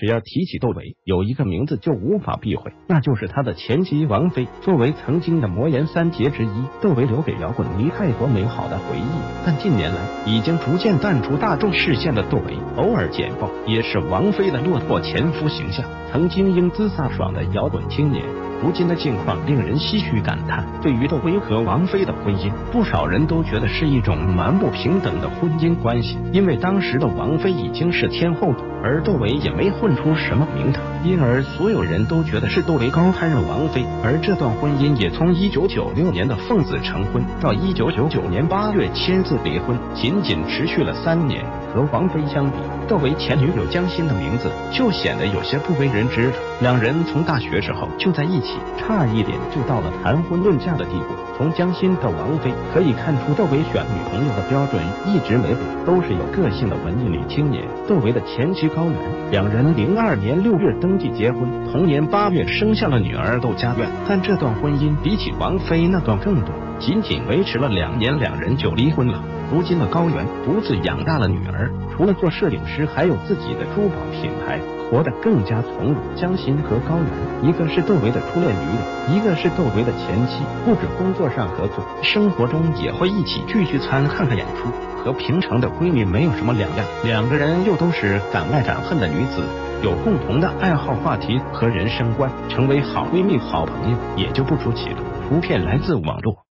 只要提起窦唯，有一个名字就无法避讳，那就是他的前妻王菲。作为曾经的魔岩三杰之一，窦唯留给摇滚迷太多美好的回忆。但近年来，已经逐渐淡出大众视线的窦唯，偶尔简报也是王菲的落魄前夫形象。曾经英姿飒爽的摇滚青年。如今的境况令人唏嘘感叹。对于窦唯和王菲的婚姻，不少人都觉得是一种蛮不平等的婚姻关系，因为当时的王菲已经是天后了，而窦唯也没混出什么名堂，因而所有人都觉得是窦唯高攀了王菲。而这段婚姻也从一九九六年的奉子成婚到一九九九年八月签字离婚，仅仅持续了三年。和王菲相比，窦唯前女友江心的名字就显得有些不为人知了。两人从大学时候就在一起，差一点就到了谈婚论嫁的地步。从江心到王菲，可以看出窦唯选女朋友的标准一直没变，都是有个性的文艺女青年。窦唯的前妻高原，两人零二年六月登记结婚，同年八月生下了女儿窦佳苑。但这段婚姻比起王菲那段更短，仅仅维持了两年，两人就离婚了。如今的高原独自养大了女儿，除了做摄影师，还有自己的珠宝品牌，活得更加从容。江心和高原，一个是窦唯的初恋女友，一个是窦唯的前妻。不止工作上合作，生活中也会一起聚聚餐、看看演出，和平常的闺蜜没有什么两样。两个人又都是敢爱敢恨的女子，有共同的爱好、话题和人生观，成为好闺蜜、好朋友也就不出奇了。图片来自网络。